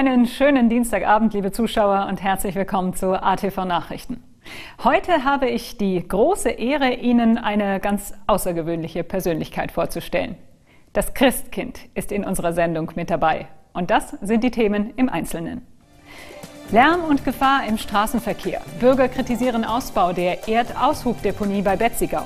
Einen schönen Dienstagabend, liebe Zuschauer, und herzlich willkommen zu ATV Nachrichten. Heute habe ich die große Ehre, Ihnen eine ganz außergewöhnliche Persönlichkeit vorzustellen. Das Christkind ist in unserer Sendung mit dabei. Und das sind die Themen im Einzelnen. Lärm und Gefahr im Straßenverkehr. Bürger kritisieren Ausbau der Erdaushubdeponie bei Betzigau.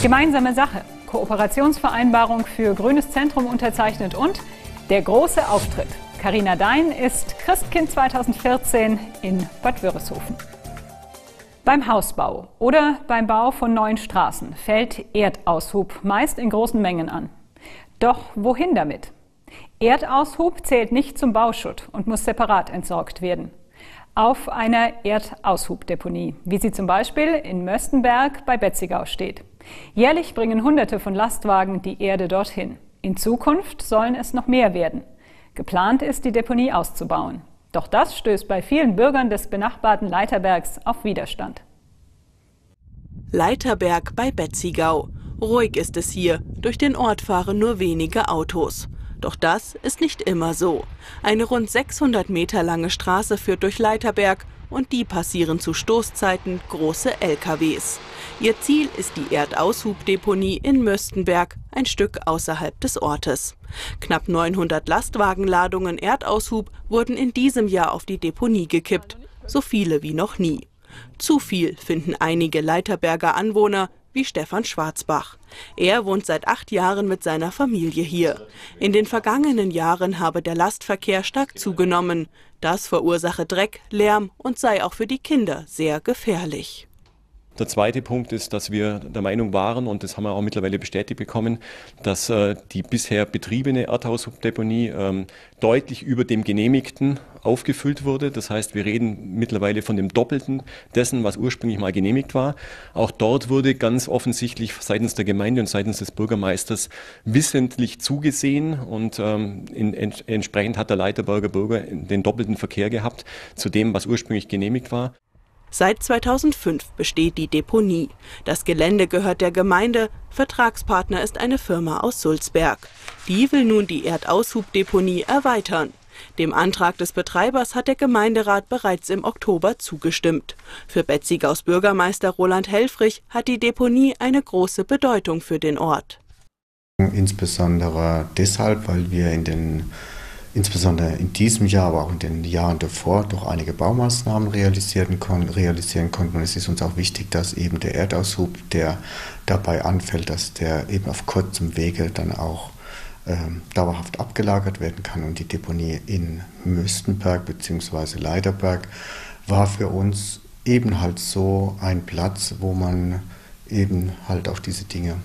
Gemeinsame Sache. Kooperationsvereinbarung für Grünes Zentrum unterzeichnet und der große Auftritt. Karina Dein ist Christkind 2014 in Bad Wörishofen. Beim Hausbau oder beim Bau von neuen Straßen fällt Erdaushub meist in großen Mengen an. Doch wohin damit? Erdaushub zählt nicht zum Bauschutt und muss separat entsorgt werden. Auf einer Erdaushubdeponie, wie sie zum Beispiel in Möstenberg bei Betzigau steht. Jährlich bringen Hunderte von Lastwagen die Erde dorthin. In Zukunft sollen es noch mehr werden. Geplant ist, die Deponie auszubauen. Doch das stößt bei vielen Bürgern des benachbarten Leiterbergs auf Widerstand. Leiterberg bei Betzigau. Ruhig ist es hier. Durch den Ort fahren nur wenige Autos. Doch das ist nicht immer so. Eine rund 600 Meter lange Straße führt durch Leiterberg und die passieren zu Stoßzeiten große LKWs. Ihr Ziel ist die Erdaushubdeponie in Möstenberg, ein Stück außerhalb des Ortes. Knapp 900 Lastwagenladungen Erdaushub wurden in diesem Jahr auf die Deponie gekippt, so viele wie noch nie. Zu viel finden einige Leiterberger Anwohner, wie Stefan Schwarzbach. Er wohnt seit acht Jahren mit seiner Familie hier. In den vergangenen Jahren habe der Lastverkehr stark zugenommen. Das verursache Dreck, Lärm und sei auch für die Kinder sehr gefährlich. Der zweite Punkt ist, dass wir der Meinung waren, und das haben wir auch mittlerweile bestätigt bekommen, dass äh, die bisher betriebene Erdhausdeponie ähm, deutlich über dem Genehmigten aufgefüllt wurde. Das heißt, wir reden mittlerweile von dem Doppelten dessen, was ursprünglich mal genehmigt war. Auch dort wurde ganz offensichtlich seitens der Gemeinde und seitens des Bürgermeisters wissentlich zugesehen und ähm, in, ent, entsprechend hat der Leiterberger Bürger den doppelten Verkehr gehabt zu dem, was ursprünglich genehmigt war. Seit 2005 besteht die Deponie. Das Gelände gehört der Gemeinde, Vertragspartner ist eine Firma aus Sulzberg. Die will nun die Erdaushubdeponie erweitern. Dem Antrag des Betreibers hat der Gemeinderat bereits im Oktober zugestimmt. Für Betzigaus Bürgermeister Roland Helfrich hat die Deponie eine große Bedeutung für den Ort. Insbesondere deshalb, weil wir in den insbesondere in diesem Jahr, aber auch in den Jahren davor, doch einige Baumaßnahmen realisieren, kon realisieren konnten. Und es ist uns auch wichtig, dass eben der Erdaushub, der dabei anfällt, dass der eben auf kurzem Wege dann auch ähm, dauerhaft abgelagert werden kann. Und die Deponie in Müstenberg bzw. Leiderberg war für uns eben halt so ein Platz, wo man eben halt auch diese Dinge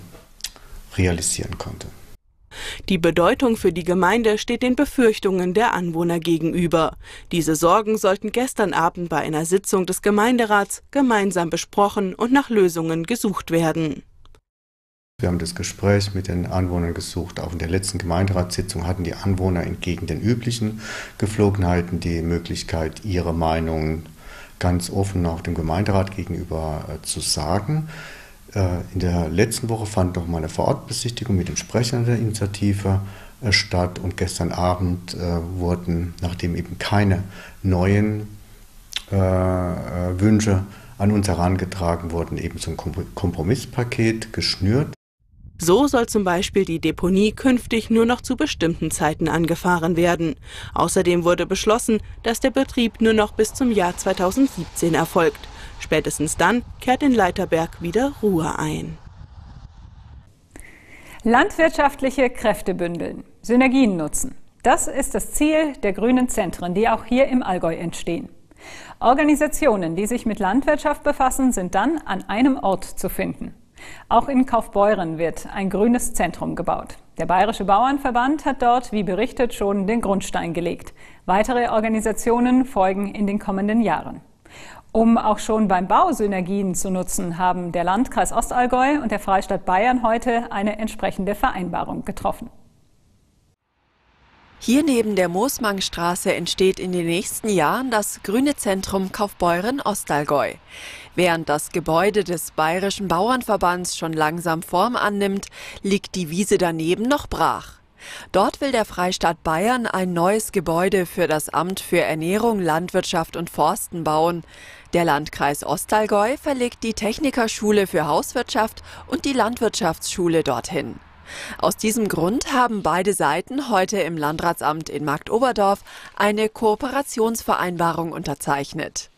realisieren konnte. Die Bedeutung für die Gemeinde steht den Befürchtungen der Anwohner gegenüber. Diese Sorgen sollten gestern Abend bei einer Sitzung des Gemeinderats gemeinsam besprochen und nach Lösungen gesucht werden. Wir haben das Gespräch mit den Anwohnern gesucht. Auch in der letzten Gemeinderatssitzung hatten die Anwohner entgegen den üblichen Geflogenheiten die Möglichkeit, ihre Meinung ganz offen auch dem Gemeinderat gegenüber äh, zu sagen. Äh, in der letzten Woche fand noch mal eine Vorortbesichtigung mit den Sprechern der Initiative äh, statt und gestern Abend äh, wurden, nachdem eben keine neuen Wünsche an uns herangetragen wurden, eben zum Kompromisspaket geschnürt. So soll zum Beispiel die Deponie künftig nur noch zu bestimmten Zeiten angefahren werden. Außerdem wurde beschlossen, dass der Betrieb nur noch bis zum Jahr 2017 erfolgt. Spätestens dann kehrt in Leiterberg wieder Ruhe ein. Landwirtschaftliche Kräfte bündeln, Synergien nutzen. Das ist das Ziel der grünen Zentren, die auch hier im Allgäu entstehen. Organisationen, die sich mit Landwirtschaft befassen, sind dann an einem Ort zu finden. Auch in Kaufbeuren wird ein grünes Zentrum gebaut. Der Bayerische Bauernverband hat dort, wie berichtet, schon den Grundstein gelegt. Weitere Organisationen folgen in den kommenden Jahren. Um auch schon beim Bau Synergien zu nutzen, haben der Landkreis Ostallgäu und der Freistaat Bayern heute eine entsprechende Vereinbarung getroffen. Hier neben der Moosmangstraße entsteht in den nächsten Jahren das Grüne Zentrum Kaufbeuren Ostallgäu. Während das Gebäude des Bayerischen Bauernverbands schon langsam Form annimmt, liegt die Wiese daneben noch brach. Dort will der Freistaat Bayern ein neues Gebäude für das Amt für Ernährung, Landwirtschaft und Forsten bauen. Der Landkreis Ostallgäu verlegt die Technikerschule für Hauswirtschaft und die Landwirtschaftsschule dorthin. Aus diesem Grund haben beide Seiten heute im Landratsamt in Marktoberdorf eine Kooperationsvereinbarung unterzeichnet.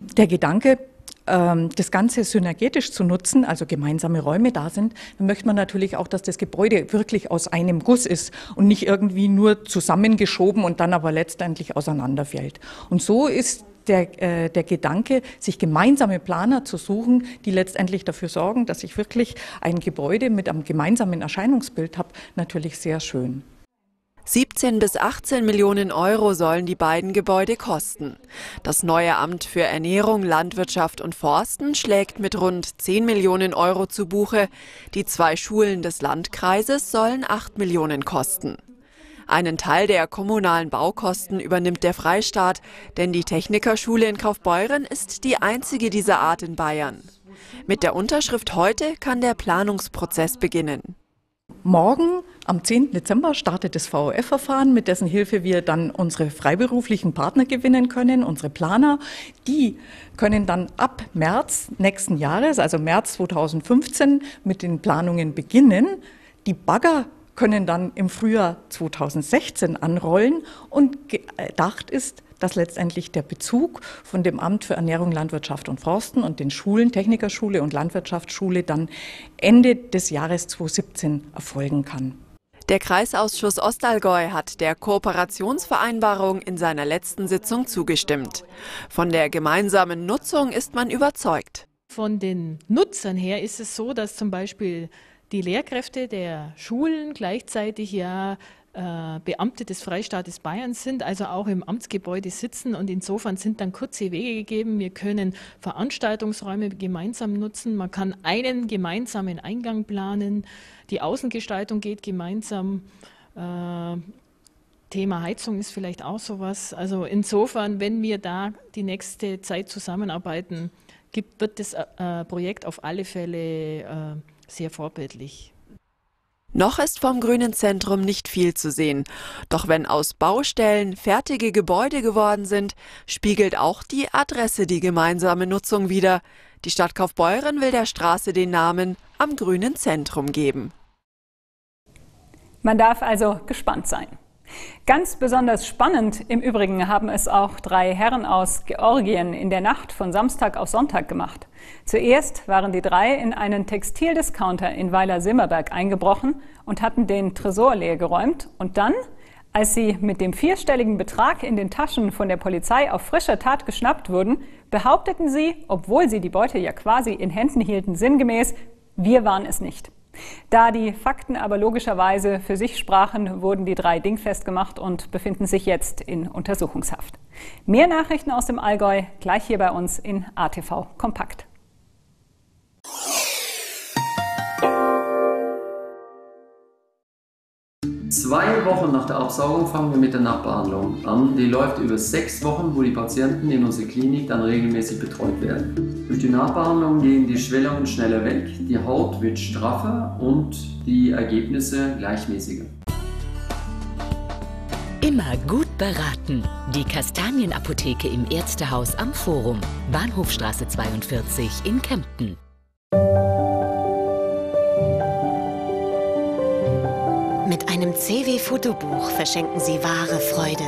Der Gedanke ähm, das Ganze synergetisch zu nutzen, also gemeinsame Räume da sind, dann möchte man natürlich auch, dass das Gebäude wirklich aus einem Guss ist und nicht irgendwie nur zusammengeschoben und dann aber letztendlich auseinanderfällt. Und so ist der, äh, der Gedanke, sich gemeinsame Planer zu suchen, die letztendlich dafür sorgen, dass ich wirklich ein Gebäude mit einem gemeinsamen Erscheinungsbild habe, natürlich sehr schön. 17 bis 18 Millionen Euro sollen die beiden Gebäude kosten. Das neue Amt für Ernährung, Landwirtschaft und Forsten schlägt mit rund 10 Millionen Euro zu Buche. Die zwei Schulen des Landkreises sollen 8 Millionen kosten. Einen Teil der kommunalen Baukosten übernimmt der Freistaat, denn die Technikerschule in Kaufbeuren ist die einzige dieser Art in Bayern. Mit der Unterschrift heute kann der Planungsprozess beginnen. Morgen, am 10. Dezember, startet das VOF-Verfahren, mit dessen Hilfe wir dann unsere freiberuflichen Partner gewinnen können, unsere Planer. Die können dann ab März nächsten Jahres, also März 2015, mit den Planungen beginnen. Die Bagger können dann im Frühjahr 2016 anrollen und gedacht ist, dass letztendlich der Bezug von dem Amt für Ernährung, Landwirtschaft und Forsten und den Schulen, Technikerschule und Landwirtschaftsschule dann Ende des Jahres 2017 erfolgen kann. Der Kreisausschuss Ostallgäu hat der Kooperationsvereinbarung in seiner letzten Sitzung zugestimmt. Von der gemeinsamen Nutzung ist man überzeugt. Von den Nutzern her ist es so, dass zum Beispiel die Lehrkräfte der Schulen gleichzeitig ja äh, Beamte des Freistaates Bayern sind, also auch im Amtsgebäude sitzen und insofern sind dann kurze Wege gegeben. Wir können Veranstaltungsräume gemeinsam nutzen, man kann einen gemeinsamen Eingang planen, die Außengestaltung geht gemeinsam. Äh, Thema Heizung ist vielleicht auch sowas. Also insofern, wenn wir da die nächste Zeit zusammenarbeiten, gibt, wird das äh, Projekt auf alle Fälle äh, sehr vorbildlich. Noch ist vom Grünen Zentrum nicht viel zu sehen. Doch wenn aus Baustellen fertige Gebäude geworden sind, spiegelt auch die Adresse die gemeinsame Nutzung wider. Die Stadt Kaufbeuren will der Straße den Namen am Grünen Zentrum geben. Man darf also gespannt sein. Ganz besonders spannend im Übrigen haben es auch drei Herren aus Georgien in der Nacht von Samstag auf Sonntag gemacht. Zuerst waren die drei in einen Textildiscounter in Weiler-Simmerberg eingebrochen und hatten den Tresor leergeräumt. Und dann, als sie mit dem vierstelligen Betrag in den Taschen von der Polizei auf frischer Tat geschnappt wurden, behaupteten sie, obwohl sie die Beute ja quasi in Händen hielten, sinngemäß, wir waren es nicht. Da die Fakten aber logischerweise für sich sprachen, wurden die drei dingfest gemacht und befinden sich jetzt in Untersuchungshaft. Mehr Nachrichten aus dem Allgäu gleich hier bei uns in ATV Kompakt. Zwei Wochen nach der Absaugung fangen wir mit der Nachbehandlung an. Die läuft über sechs Wochen, wo die Patienten in unserer Klinik dann regelmäßig betreut werden. Durch die Nachbehandlung gehen die Schwellungen schneller weg, die Haut wird straffer und die Ergebnisse gleichmäßiger. Immer gut beraten. Die Kastanienapotheke im Ärztehaus am Forum. Bahnhofstraße 42 in Kempten. Einem CW-Fotobuch verschenken Sie wahre Freude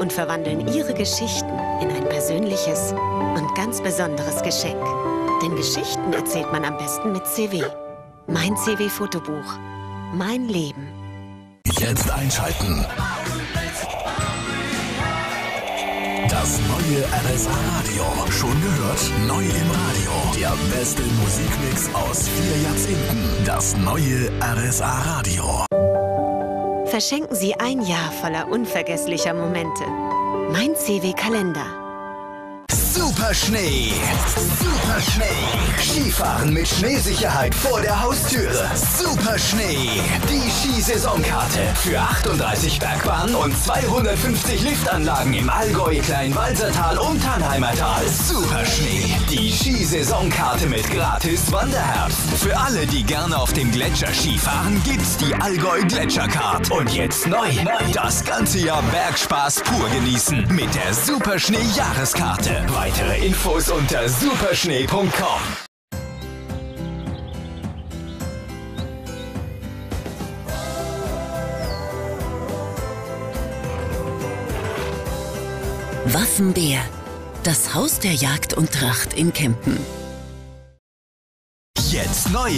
und verwandeln Ihre Geschichten in ein persönliches und ganz besonderes Geschenk. Denn Geschichten erzählt man am besten mit CW. Mein CW-Fotobuch. Mein Leben. Jetzt einschalten. Das neue RSA Radio. Schon gehört? Neu im Radio. Der beste Musikmix aus vier Jahrzehnten. Das neue RSA Radio. Verschenken Sie ein Jahr voller unvergesslicher Momente. Mein CW-Kalender. Super Schnee. Super Schnee. Skifahren mit Schneesicherheit vor der Haustüre. Super Schnee. Die Skisaisonkarte für 38 Bergbahnen und 250 Liftanlagen im Allgäu, Kleinwalsertal und Tannheimer Tal. Super Schnee. Die Skisaisonkarte mit gratis Wanderherbst. Für alle, die gerne auf dem Gletscher Skifahren, gibt's die Allgäu Gletschercard. Und jetzt neu. Das ganze Jahr Bergspaß pur genießen mit der Super Schnee Jahreskarte. Weitere Infos unter superschnee.com. Waffenbär. Das Haus der Jagd und Tracht in Kempen. Jetzt neu.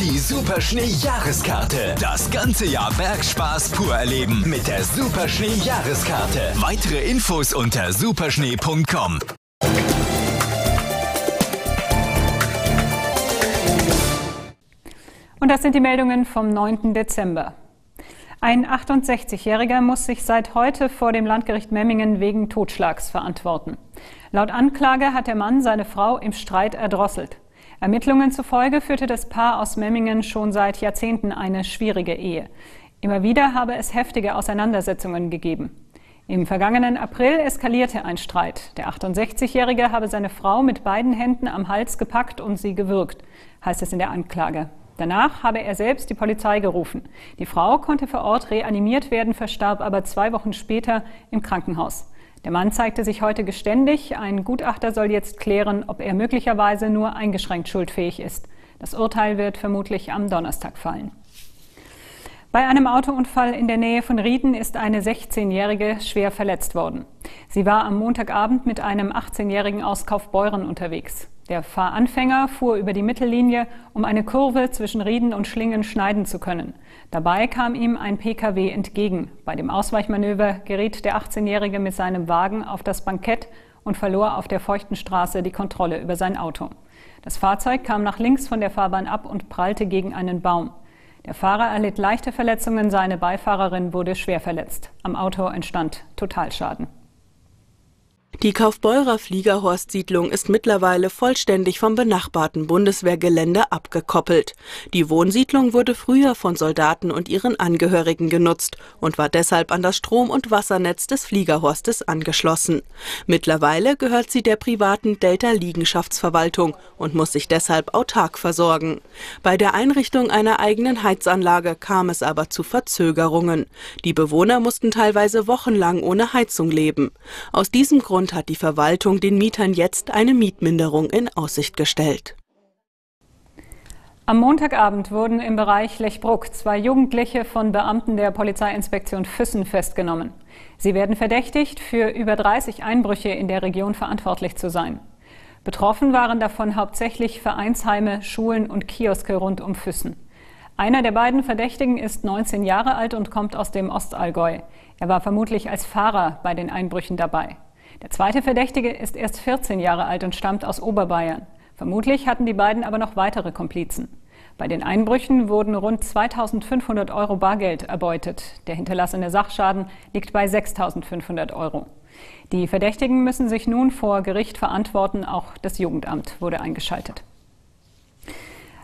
Die Super Schnee Jahreskarte. Das ganze Jahr Bergspaß pur erleben mit der Super Schnee Jahreskarte. Weitere Infos unter superschnee.com. Und das sind die Meldungen vom 9. Dezember. Ein 68-Jähriger muss sich seit heute vor dem Landgericht Memmingen wegen Totschlags verantworten. Laut Anklage hat der Mann seine Frau im Streit erdrosselt. Ermittlungen zufolge führte das Paar aus Memmingen schon seit Jahrzehnten eine schwierige Ehe. Immer wieder habe es heftige Auseinandersetzungen gegeben. Im vergangenen April eskalierte ein Streit. Der 68-Jährige habe seine Frau mit beiden Händen am Hals gepackt und sie gewürgt, heißt es in der Anklage. Danach habe er selbst die Polizei gerufen. Die Frau konnte vor Ort reanimiert werden, verstarb aber zwei Wochen später im Krankenhaus. Der Mann zeigte sich heute geständig. Ein Gutachter soll jetzt klären, ob er möglicherweise nur eingeschränkt schuldfähig ist. Das Urteil wird vermutlich am Donnerstag fallen. Bei einem Autounfall in der Nähe von Rieden ist eine 16-Jährige schwer verletzt worden. Sie war am Montagabend mit einem 18-Jährigen aus Kaufbeuren unterwegs. Der Fahranfänger fuhr über die Mittellinie, um eine Kurve zwischen Rieden und Schlingen schneiden zu können. Dabei kam ihm ein Pkw entgegen. Bei dem Ausweichmanöver geriet der 18-Jährige mit seinem Wagen auf das Bankett und verlor auf der feuchten Straße die Kontrolle über sein Auto. Das Fahrzeug kam nach links von der Fahrbahn ab und prallte gegen einen Baum. Der Fahrer erlitt leichte Verletzungen, seine Beifahrerin wurde schwer verletzt. Am Auto entstand Totalschaden. Die Kaufbeurer Fliegerhorst-Siedlung ist mittlerweile vollständig vom benachbarten Bundeswehrgelände abgekoppelt. Die Wohnsiedlung wurde früher von Soldaten und ihren Angehörigen genutzt und war deshalb an das Strom- und Wassernetz des Fliegerhorstes angeschlossen. Mittlerweile gehört sie der privaten Delta-Liegenschaftsverwaltung und muss sich deshalb autark versorgen. Bei der Einrichtung einer eigenen Heizanlage kam es aber zu Verzögerungen. Die Bewohner mussten teilweise wochenlang ohne Heizung leben. Aus diesem Grund hat die Verwaltung den Mietern jetzt eine Mietminderung in Aussicht gestellt. Am Montagabend wurden im Bereich Lechbruck zwei Jugendliche von Beamten der Polizeiinspektion Füssen festgenommen. Sie werden verdächtigt, für über 30 Einbrüche in der Region verantwortlich zu sein. Betroffen waren davon hauptsächlich Vereinsheime, Schulen und Kioske rund um Füssen. Einer der beiden Verdächtigen ist 19 Jahre alt und kommt aus dem Ostallgäu. Er war vermutlich als Fahrer bei den Einbrüchen dabei. Der zweite Verdächtige ist erst 14 Jahre alt und stammt aus Oberbayern. Vermutlich hatten die beiden aber noch weitere Komplizen. Bei den Einbrüchen wurden rund 2500 Euro Bargeld erbeutet. Der hinterlassene Sachschaden liegt bei 6500 Euro. Die Verdächtigen müssen sich nun vor Gericht verantworten. Auch das Jugendamt wurde eingeschaltet.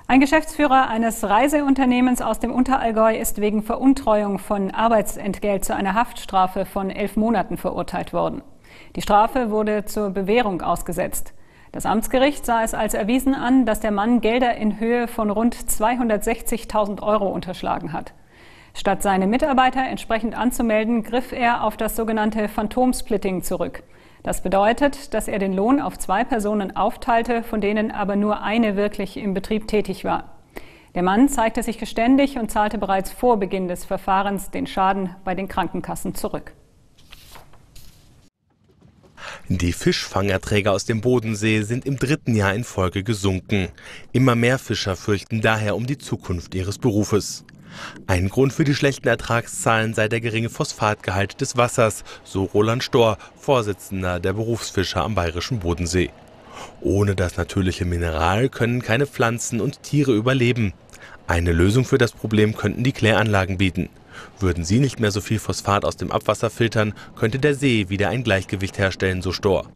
Ein Geschäftsführer eines Reiseunternehmens aus dem Unterallgäu ist wegen Veruntreuung von Arbeitsentgelt zu einer Haftstrafe von elf Monaten verurteilt worden. Die Strafe wurde zur Bewährung ausgesetzt. Das Amtsgericht sah es als erwiesen an, dass der Mann Gelder in Höhe von rund 260.000 Euro unterschlagen hat. Statt seine Mitarbeiter entsprechend anzumelden, griff er auf das sogenannte Phantomsplitting zurück. Das bedeutet, dass er den Lohn auf zwei Personen aufteilte, von denen aber nur eine wirklich im Betrieb tätig war. Der Mann zeigte sich geständig und zahlte bereits vor Beginn des Verfahrens den Schaden bei den Krankenkassen zurück. Die Fischfangerträger aus dem Bodensee sind im dritten Jahr in Folge gesunken. Immer mehr Fischer fürchten daher um die Zukunft ihres Berufes. Ein Grund für die schlechten Ertragszahlen sei der geringe Phosphatgehalt des Wassers, so Roland Storr, Vorsitzender der Berufsfischer am bayerischen Bodensee. Ohne das natürliche Mineral können keine Pflanzen und Tiere überleben. Eine Lösung für das Problem könnten die Kläranlagen bieten. Würden sie nicht mehr so viel Phosphat aus dem Abwasser filtern, könnte der See wieder ein Gleichgewicht herstellen, so Stor.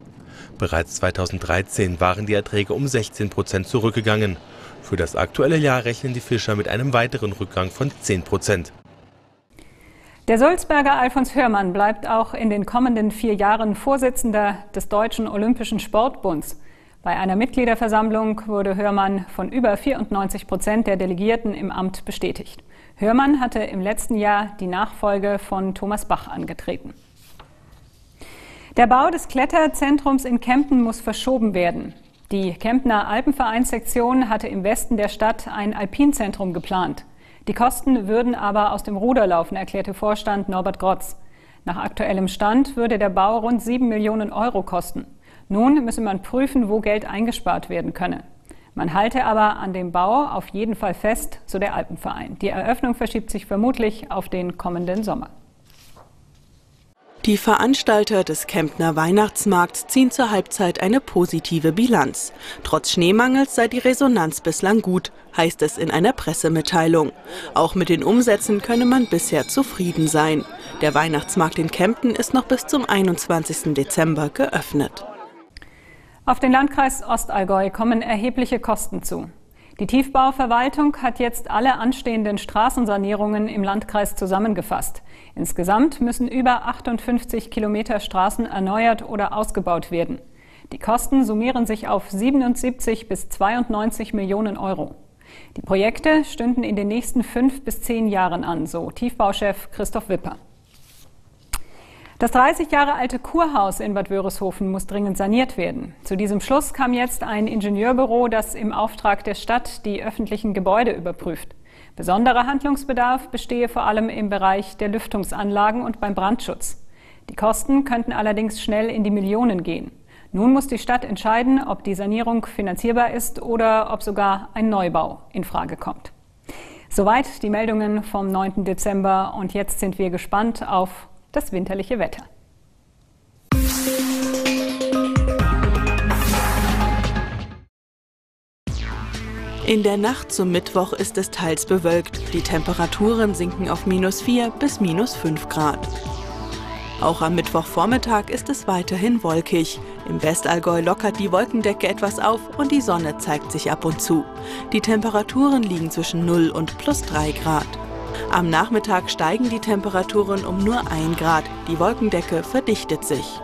Bereits 2013 waren die Erträge um 16 Prozent zurückgegangen. Für das aktuelle Jahr rechnen die Fischer mit einem weiteren Rückgang von 10 Prozent. Der Sulzberger Alfons Hörmann bleibt auch in den kommenden vier Jahren Vorsitzender des Deutschen Olympischen Sportbunds. Bei einer Mitgliederversammlung wurde Hörmann von über 94 Prozent der Delegierten im Amt bestätigt. Hörmann hatte im letzten Jahr die Nachfolge von Thomas Bach angetreten. Der Bau des Kletterzentrums in Kempten muss verschoben werden. Die Kemptner Alpenvereinssektion hatte im Westen der Stadt ein Alpinzentrum geplant. Die Kosten würden aber aus dem Ruder laufen, erklärte Vorstand Norbert Grotz. Nach aktuellem Stand würde der Bau rund 7 Millionen Euro kosten. Nun müsse man prüfen, wo Geld eingespart werden könne. Man halte aber an dem Bau auf jeden Fall fest, so der Alpenverein. Die Eröffnung verschiebt sich vermutlich auf den kommenden Sommer. Die Veranstalter des Kemptner Weihnachtsmarkts ziehen zur Halbzeit eine positive Bilanz. Trotz Schneemangels sei die Resonanz bislang gut, heißt es in einer Pressemitteilung. Auch mit den Umsätzen könne man bisher zufrieden sein. Der Weihnachtsmarkt in Kempten ist noch bis zum 21. Dezember geöffnet. Auf den Landkreis Ostallgäu kommen erhebliche Kosten zu. Die Tiefbauverwaltung hat jetzt alle anstehenden Straßensanierungen im Landkreis zusammengefasst. Insgesamt müssen über 58 Kilometer Straßen erneuert oder ausgebaut werden. Die Kosten summieren sich auf 77 bis 92 Millionen Euro. Die Projekte stünden in den nächsten fünf bis zehn Jahren an, so Tiefbauchef Christoph Wipper. Das 30 Jahre alte Kurhaus in Bad Wörishofen muss dringend saniert werden. Zu diesem Schluss kam jetzt ein Ingenieurbüro, das im Auftrag der Stadt die öffentlichen Gebäude überprüft. Besonderer Handlungsbedarf bestehe vor allem im Bereich der Lüftungsanlagen und beim Brandschutz. Die Kosten könnten allerdings schnell in die Millionen gehen. Nun muss die Stadt entscheiden, ob die Sanierung finanzierbar ist oder ob sogar ein Neubau in Frage kommt. Soweit die Meldungen vom 9. Dezember und jetzt sind wir gespannt auf das winterliche Wetter. In der Nacht zum Mittwoch ist es teils bewölkt. Die Temperaturen sinken auf minus 4 bis minus 5 Grad. Auch am Mittwochvormittag ist es weiterhin wolkig. Im Westallgäu lockert die Wolkendecke etwas auf und die Sonne zeigt sich ab und zu. Die Temperaturen liegen zwischen 0 und plus 3 Grad. Am Nachmittag steigen die Temperaturen um nur 1 Grad. Die Wolkendecke verdichtet sich.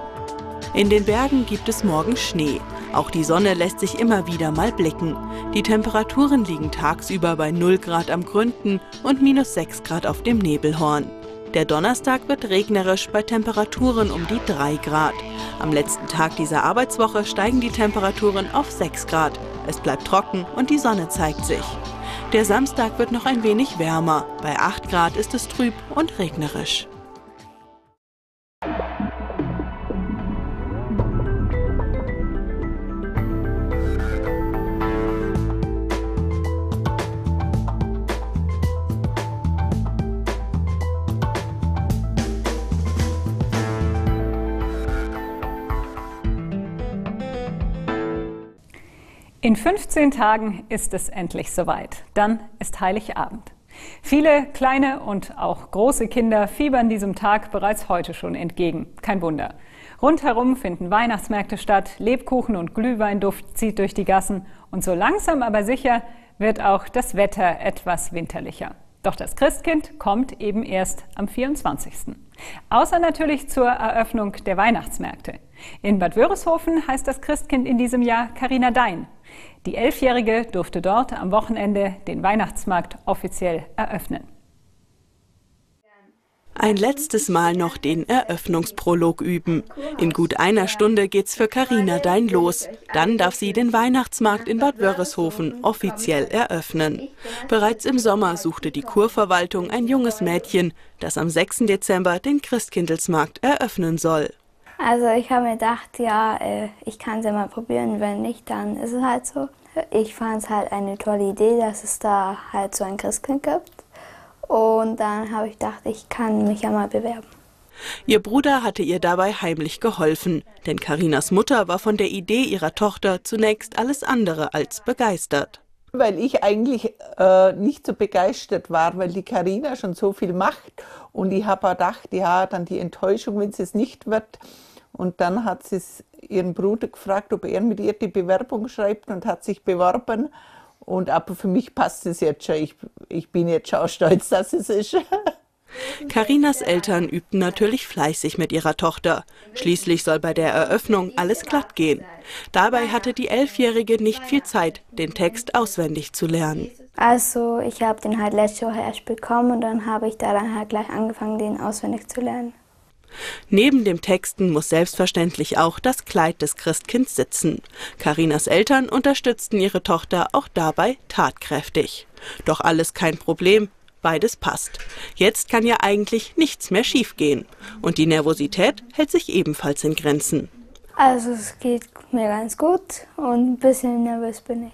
In den Bergen gibt es morgen Schnee. Auch die Sonne lässt sich immer wieder mal blicken. Die Temperaturen liegen tagsüber bei 0 Grad am Gründen und minus 6 Grad auf dem Nebelhorn. Der Donnerstag wird regnerisch bei Temperaturen um die 3 Grad. Am letzten Tag dieser Arbeitswoche steigen die Temperaturen auf 6 Grad. Es bleibt trocken und die Sonne zeigt sich. Der Samstag wird noch ein wenig wärmer. Bei 8 Grad ist es trüb und regnerisch. In 15 Tagen ist es endlich soweit. Dann ist Heiligabend. Viele kleine und auch große Kinder fiebern diesem Tag bereits heute schon entgegen. Kein Wunder. Rundherum finden Weihnachtsmärkte statt, Lebkuchen und Glühweinduft zieht durch die Gassen und so langsam aber sicher wird auch das Wetter etwas winterlicher. Doch das Christkind kommt eben erst am 24. Außer natürlich zur Eröffnung der Weihnachtsmärkte. In Bad Wörishofen heißt das Christkind in diesem Jahr Carina Dein. Die Elfjährige durfte dort am Wochenende den Weihnachtsmarkt offiziell eröffnen. Ein letztes Mal noch den Eröffnungsprolog üben. In gut einer Stunde geht's für Karina Dein los. Dann darf sie den Weihnachtsmarkt in Bad Wörishofen offiziell eröffnen. Bereits im Sommer suchte die Kurverwaltung ein junges Mädchen, das am 6. Dezember den Christkindlesmarkt eröffnen soll. Also ich habe mir gedacht, ja, äh, ich kann es ja mal probieren, wenn nicht, dann ist es halt so. Ich fand es halt eine tolle Idee, dass es da halt so ein Christkind gibt. Und dann habe ich gedacht, ich kann mich ja mal bewerben. Ihr Bruder hatte ihr dabei heimlich geholfen, denn Karinas Mutter war von der Idee ihrer Tochter zunächst alles andere als begeistert. Weil ich eigentlich äh, nicht so begeistert war, weil die Karina schon so viel macht und ich habe gedacht, ja, dann die Enttäuschung, wenn es es nicht wird. Und dann hat sie ihren Bruder gefragt, ob er mit ihr die Bewerbung schreibt und hat sich beworben. Und aber für mich passt es jetzt schon. Ich, ich bin jetzt schon stolz, dass es ist. Karinas Eltern übten natürlich fleißig mit ihrer Tochter. Schließlich soll bei der Eröffnung alles glatt gehen. Dabei hatte die Elfjährige nicht viel Zeit, den Text auswendig zu lernen. Also ich habe den halt letzte Woche erst bekommen und dann habe ich da dann halt gleich angefangen, den auswendig zu lernen. Neben dem Texten muss selbstverständlich auch das Kleid des Christkinds sitzen. Karinas Eltern unterstützten ihre Tochter auch dabei tatkräftig. Doch alles kein Problem, beides passt. Jetzt kann ja eigentlich nichts mehr schiefgehen. Und die Nervosität hält sich ebenfalls in Grenzen. Also es geht mir ganz gut und ein bisschen nervös bin ich.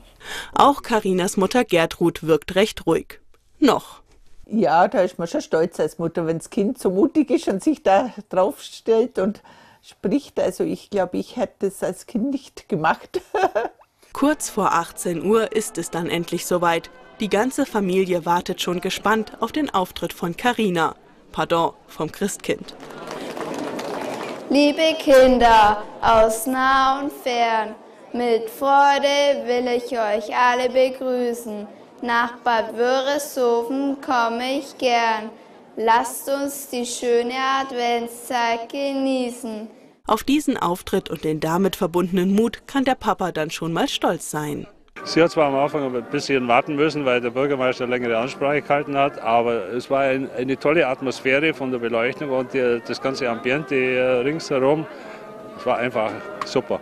Auch Karinas Mutter Gertrud wirkt recht ruhig. Noch. Ja, da ist man schon stolz als Mutter, wenn das Kind so mutig ist und sich da drauf stellt und spricht. Also ich glaube, ich hätte es als Kind nicht gemacht. Kurz vor 18 Uhr ist es dann endlich soweit. Die ganze Familie wartet schon gespannt auf den Auftritt von Karina. Pardon, vom Christkind. Liebe Kinder aus nah und fern, mit Freude will ich euch alle begrüßen. Nach Bad Wörishofen komme ich gern. Lasst uns die schöne Adventszeit genießen. Auf diesen Auftritt und den damit verbundenen Mut kann der Papa dann schon mal stolz sein. Sie hat zwar am Anfang ein bisschen warten müssen, weil der Bürgermeister längere Ansprache gehalten hat, aber es war ein, eine tolle Atmosphäre von der Beleuchtung und die, das ganze Ambiente ringsherum. Es war einfach super.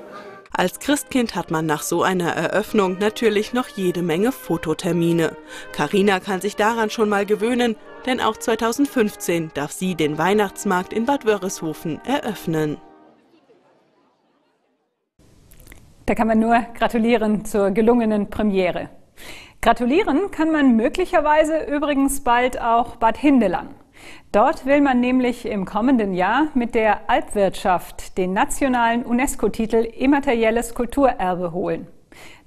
Als Christkind hat man nach so einer Eröffnung natürlich noch jede Menge Fototermine. Karina kann sich daran schon mal gewöhnen, denn auch 2015 darf sie den Weihnachtsmarkt in Bad Wörishofen eröffnen. Da kann man nur gratulieren zur gelungenen Premiere. Gratulieren kann man möglicherweise übrigens bald auch Bad Hindelang. Dort will man nämlich im kommenden Jahr mit der Alpwirtschaft den nationalen UNESCO-Titel Immaterielles Kulturerbe holen.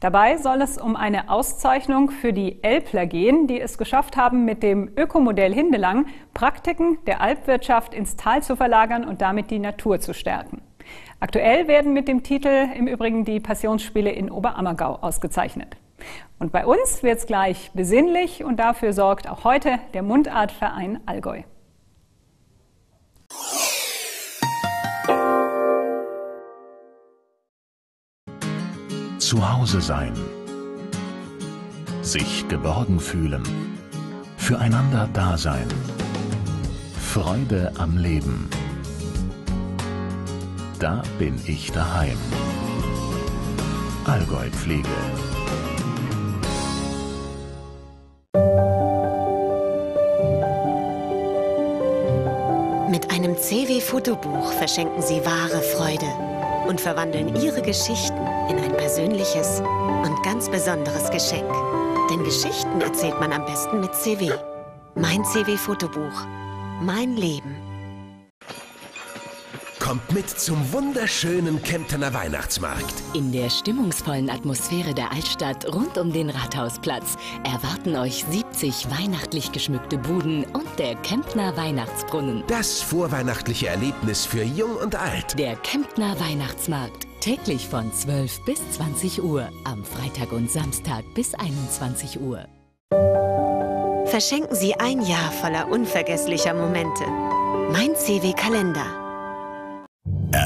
Dabei soll es um eine Auszeichnung für die Elbler gehen, die es geschafft haben, mit dem Ökomodell Hindelang Praktiken der Alpwirtschaft ins Tal zu verlagern und damit die Natur zu stärken. Aktuell werden mit dem Titel im Übrigen die Passionsspiele in Oberammergau ausgezeichnet. Und bei uns wird es gleich besinnlich und dafür sorgt auch heute der Mundartverein Allgäu. Zu Hause sein. Sich geborgen fühlen. Füreinander da sein. Freude am Leben. Da bin ich daheim. Allgäu Pflege. Mit einem CW-Fotobuch verschenken Sie wahre Freude und verwandeln Ihre Geschichten in ein persönliches und ganz besonderes Geschenk. Denn Geschichten erzählt man am besten mit CW. Mein CW-Fotobuch. Mein Leben. Kommt mit zum wunderschönen Kemptener Weihnachtsmarkt. In der stimmungsvollen Atmosphäre der Altstadt rund um den Rathausplatz erwarten euch 70 weihnachtlich geschmückte Buden und der Kemptner Weihnachtsbrunnen. Das vorweihnachtliche Erlebnis für Jung und Alt. Der Kemptner Weihnachtsmarkt. Täglich von 12 bis 20 Uhr. Am Freitag und Samstag bis 21 Uhr. Verschenken Sie ein Jahr voller unvergesslicher Momente. Mein CW-Kalender.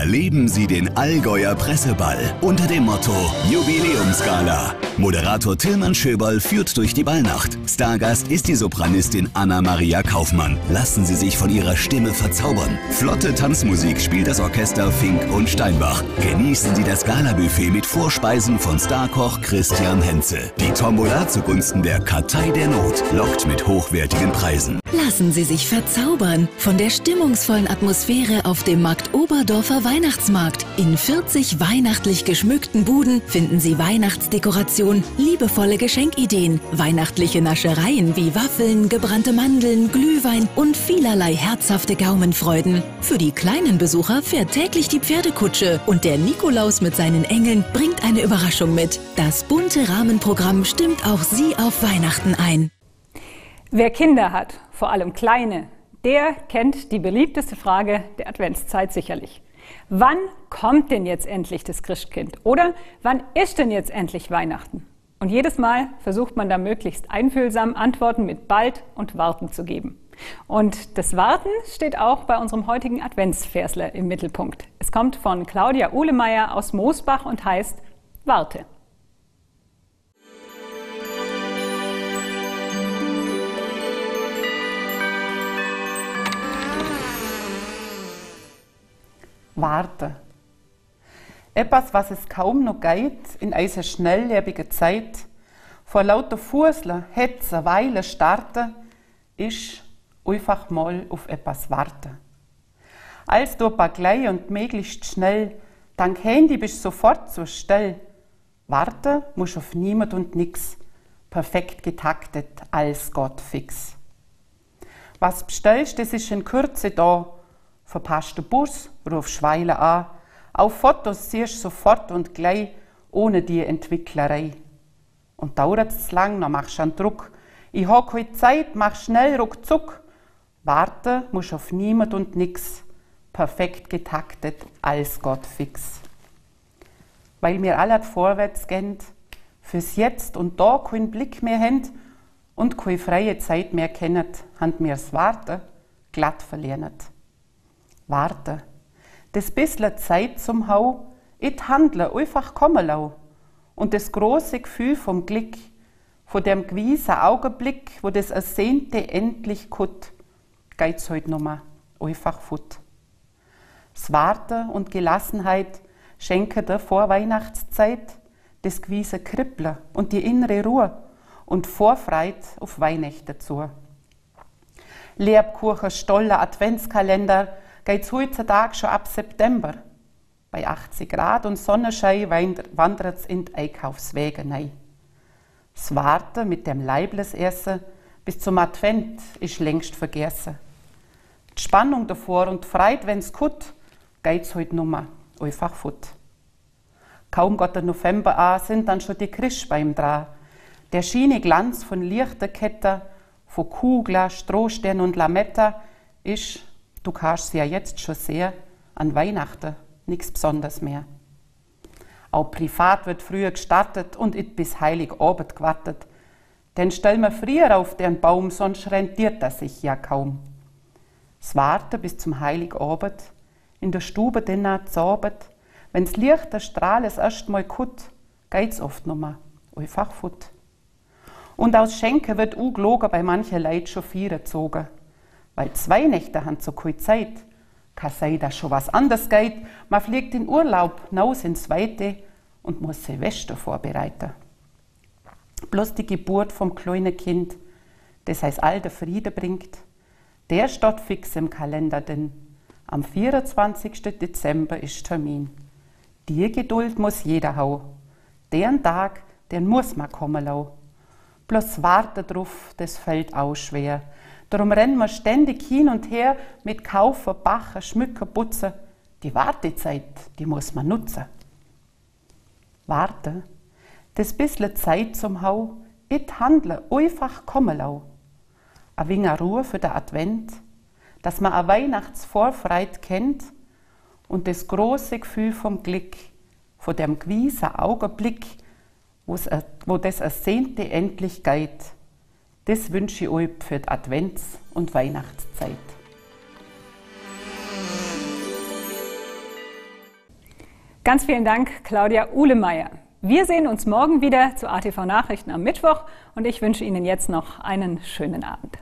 Erleben Sie den Allgäuer Presseball unter dem Motto Jubiläumsgala. Moderator Tillmann Schöberl führt durch die Ballnacht. Stargast ist die Sopranistin Anna-Maria Kaufmann. Lassen Sie sich von ihrer Stimme verzaubern. Flotte Tanzmusik spielt das Orchester Fink und Steinbach. Genießen Sie das Galabuffet mit Vorspeisen von Starkoch Christian Henze. Die Tombola zugunsten der Kartei der Not lockt mit hochwertigen Preisen. Lassen Sie sich verzaubern von der stimmungsvollen Atmosphäre auf dem Markt Oberdorfer Weihnachtsmarkt. In 40 weihnachtlich geschmückten Buden finden Sie Weihnachtsdekoration, liebevolle Geschenkideen, weihnachtliche Naschereien wie Waffeln, gebrannte Mandeln, Glühwein und vielerlei herzhafte Gaumenfreuden. Für die kleinen Besucher fährt täglich die Pferdekutsche und der Nikolaus mit seinen Engeln bringt eine Überraschung mit. Das bunte Rahmenprogramm stimmt auch Sie auf Weihnachten ein. Wer Kinder hat, vor allem kleine, der kennt die beliebteste Frage der Adventszeit sicherlich. Wann kommt denn jetzt endlich das Christkind? Oder wann ist denn jetzt endlich Weihnachten? Und jedes Mal versucht man da möglichst einfühlsam Antworten mit bald und warten zu geben. Und das Warten steht auch bei unserem heutigen Adventsversler im Mittelpunkt. Es kommt von Claudia Uhlemeier aus Moosbach und heißt Warte. Warte. Etwas, was es kaum noch geht in einer schnelllebigen Zeit, vor lauter Fußler, Hetze, Weile, Starten, ist einfach mal auf etwas warten. Als du aber gleich und möglichst schnell, dank Handy bist sofort zur Stelle. Warten musst auf niemand und nix, perfekt getaktet, als Gott fix. Was bestellst, das ist in Kürze da. Verpasst den Bus, ruf Schweile an. Auf Fotos siehst sofort und gleich, ohne die Entwicklerei. Und dauert's lang, dann machst du einen Druck. Ich hab keine Zeit, mach schnell ruckzuck. Warten musst auf niemand und nix. Perfekt getaktet, als Gott fix. Weil mir alle vorwärts gehen, fürs Jetzt und da keinen Blick mehr händ und keine freie Zeit mehr kennet, hand mir's Warten glatt verlernet. Warten, das bissle Zeit zum Hau, it handle einfach kommen lau. Und das große Gefühl vom Glück, von dem gewissen Augenblick, wo das Ersehnte endlich kutt, geht's heut nummer einfach fut. Das Warten und Gelassenheit schenke der Vorweihnachtszeit das gewisse Kribbler und die innere Ruhe und Vorfreit auf Weihnachten zu. Lebkuchen, Stoller, Adventskalender geht's heutzutage schon ab September. Bei 80 Grad und Sonnenschein wandert's in die Einkaufswege rein. Das Warten mit dem Leiblesessen bis zum Advent ist längst vergessen. Die Spannung davor und die Freude, wenn's gut, geht's heute nummer einfach fut. Kaum Gott der November an, sind dann schon die Christbeim dran. Der schiene Glanz von Lichterketten, von Kugler, Strohstern und Lametta ist, du kannst ja jetzt schon sehr, an Weihnachten nichts Besonderes mehr. Auch privat wird früher gestartet und it bis heilig Abend gewartet. Denn stell mir früher auf den Baum, sonst rentiert das sich ja kaum. Das Warten bis zum Heiligabend, in der Stube dann zabend, wenn's Licht der Strahl es erst mal kutt, geht's oft nummer einfach fut. Und aus Schenken wird u gelogen bei manchen Leid schon vier gezogen. Weil zwei Nächte han so keine Zeit. Kann sein, dass schon was anders geht. Man fliegt in Urlaub, naus ins Weite und muss Silvester vorbereiten. Bloß die Geburt vom kleinen Kind, das heißt alter Friede bringt, der steht fix im Kalender, denn am 24. Dezember ist Termin. Die Geduld muss jeder hau. Den Tag, den muss man kommen lau. Bloß warten drauf, das fällt auch schwer. Darum rennen wir ständig hin und her mit Kaufen, Bachen, Schmücken, Putzen. Die Wartezeit, die muss man nutzen. Warten, das bissle Zeit zum Hau, it handle einfach kommen lau ein wenig Ruhe für den Advent, dass man eine Weihnachtsvorfreude kennt und das große Gefühl vom Glück, von dem gewissen Augenblick, wo das Ersehnte endlich geht. Das wünsche ich euch für die Advents- und Weihnachtszeit. Ganz vielen Dank, Claudia Uhlemeier. Wir sehen uns morgen wieder zu ATV Nachrichten am Mittwoch und ich wünsche Ihnen jetzt noch einen schönen Abend.